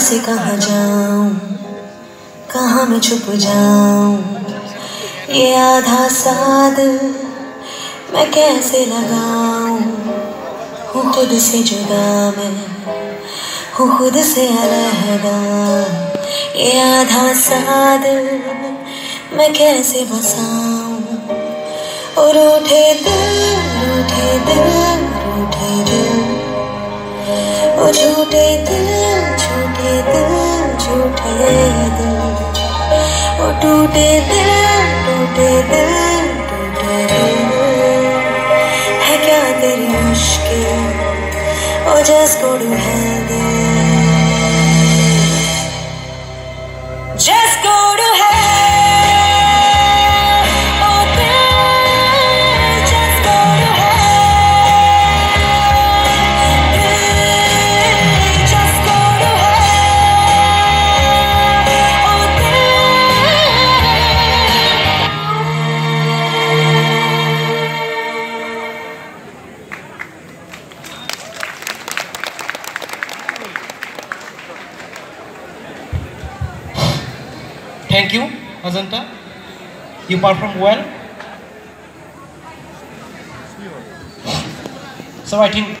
जाऊँ? कहाँ मैं छुप जाऊँ? ये आधा साद मैं कैसे लगाऊँ? हूँ खुद से जुदा मैं, हूँ खुद से अलहदा। ये आधा साद मैं कैसे बसाऊं? और उठे दिल दिल दिल ओ टूटे दिल टूटे दिल टूटे दिल। है क्या तेरी मुश्किल? ओ just go to hell Thank you, Azanta. You perform well. So I think